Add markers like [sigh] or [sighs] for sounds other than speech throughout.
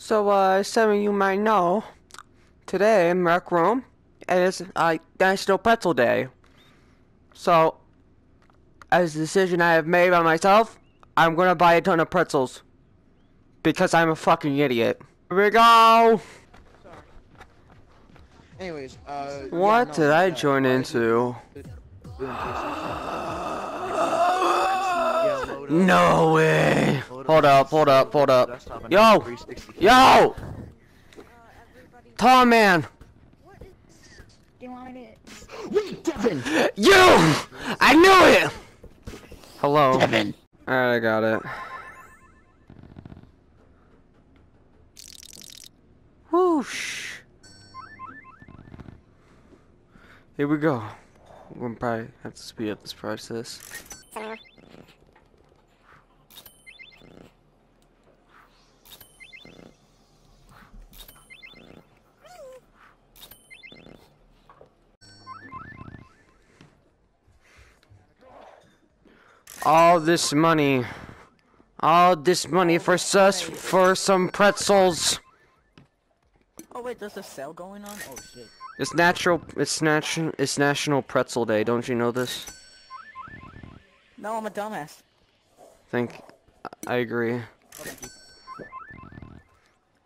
So, uh, some of you might know, today in Rec Room, it is uh, National Pretzel Day. So, as a decision I have made by myself, I'm gonna buy a ton of pretzels. Because I'm a fucking idiot. Here we go! Anyways, uh. What yeah, did I join uh, into? [sighs] yeah, load up, No way! Load Hold up, hold up, hold up. Yo! Yo! Tom man! You? [gasps] Wait, Devon! You! I knew it! Hello. Devon! Alright, I got it. Whoosh. Here we go. We'll probably have to speed up this process. All this money. All this money for sus for some pretzels. Oh wait, there's a sale going on? Oh shit. It's natural. It's national. It's National Pretzel Day. Don't you know this? No, I'm a dumbass. Think. I agree. Thank you.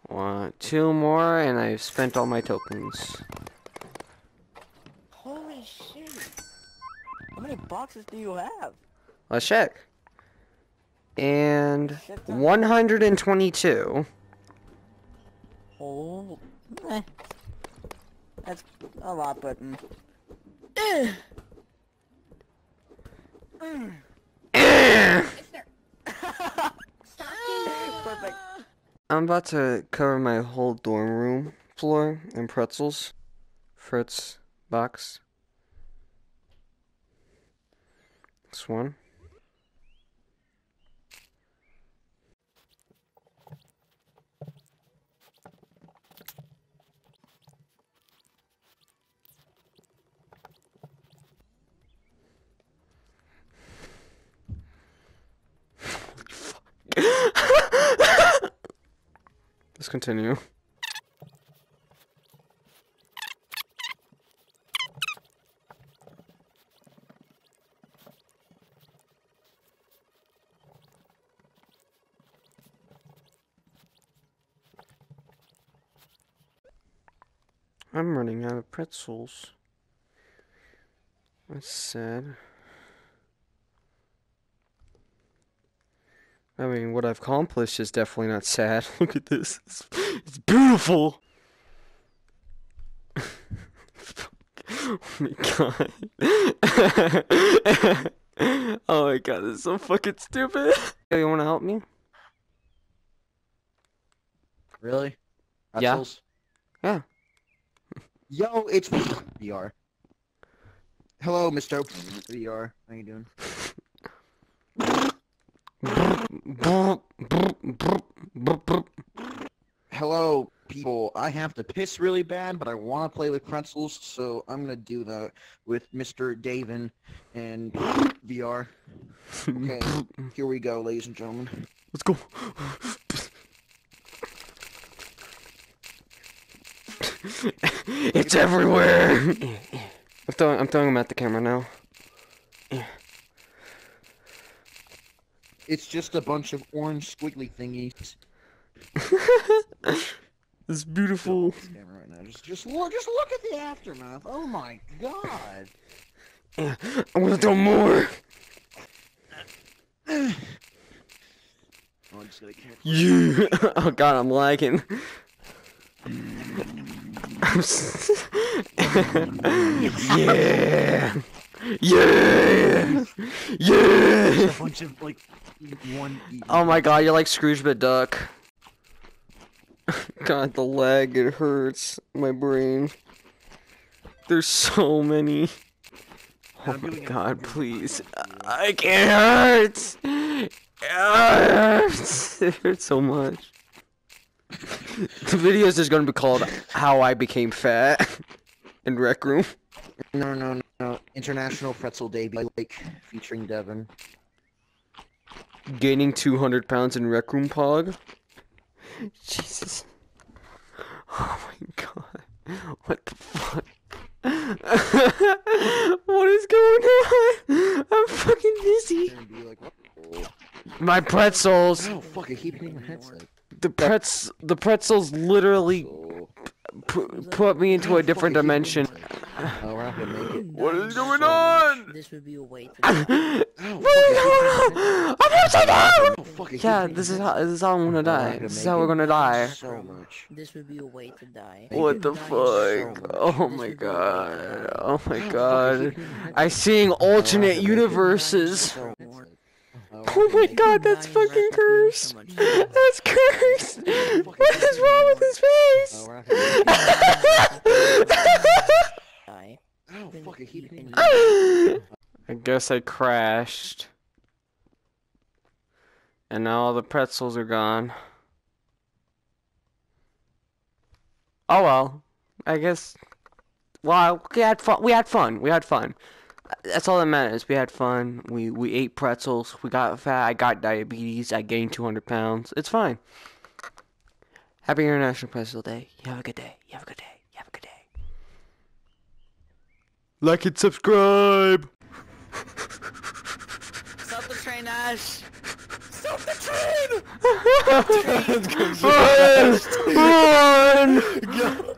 One, two more, and I've spent all my tokens. Holy shit. How many boxes do you have? Let's check. And 122. Oh, eh. That's a lot, but mm. Perfect. I'm about to cover my whole dorm room floor in pretzels. Fritz box. This one. Continue. I'm running out of pretzels. That's sad. I mean, what I've accomplished is definitely not sad. [laughs] Look at this. It's, it's beautiful. [laughs] oh my god. [laughs] oh my god, this is so fucking stupid. Yo, you wanna help me? Really? Yeah. Yeah. Yo, it's VR. Hello, Mr. VR. How you doing? Hello, people. I have to piss really bad, but I want to play with pretzels, so I'm gonna do that with Mr. Davin and VR. Okay, here we go, ladies and gentlemen. Let's go. it's everywhere. I'm throwing, I'm throwing them at the camera now. It's just a bunch of orange squiggly thingies. [laughs] It's beautiful. Camera right now. Just, just look, just look at the aftermath. Oh my god. [sighs] I'm gonna throw more. Oh, I'm just gonna careful. Yeah. [laughs] Oh god, I'm lagging. I'm [laughs] yeah. Yeah. Yeah. a bunch of like one. Oh my god, you're like Scrooge McDuck. [laughs] God, the lag, it hurts my brain. There's so many. Oh my god, please. [laughs] I can't hurt! It hurts! It hurts so much. The video is just gonna be called How I Became Fat in Rec Room. No, no, no, no. International Pretzel Day, like featuring Devon. Gaining 200 pounds in Rec Room Pog. Jesus. Oh my god. What the fuck? [laughs] what is going on? I'm fucking dizzy. And be like, My pretzels. oh fuck! I keep hitting my headset. The pretz the pretzels literally put me into a different fuck, I keep hitting dimension. My headset. Oh, we're not gonna make it. What is going much. on? This would be a way to [laughs] What Oh, is going on? I'm upside down! Oh, fuck, I keep Yeah, this is how this is how I'm gonna Oh, die. This is how we're gonna die. So much. This would be a way to die. What the fuck? so Oh my This would be a way to god. Oh my Oh, fuck, I god. keep hitting my headset. I seeing alternate universes. Oh my god, that's fucking cursed. That's cursed. What is wrong with his Oh, face? we're not gonna make it. Die. Oh, fuck, I keep hitting my I guess I crashed. And now all the pretzels are gone. Oh well. I guess. Well, we had fun. We had fun. We had fun. That's all that matters. We had fun. We we ate pretzels. We got fat. I got diabetes. I gained 200 pounds. It's fine. Happy International Pretzel Day. You have a good day. You have a good day. You have a good day. Like and subscribe. Stop the train, Ash! Stop the train! Run! [laughs] Run! [laughs]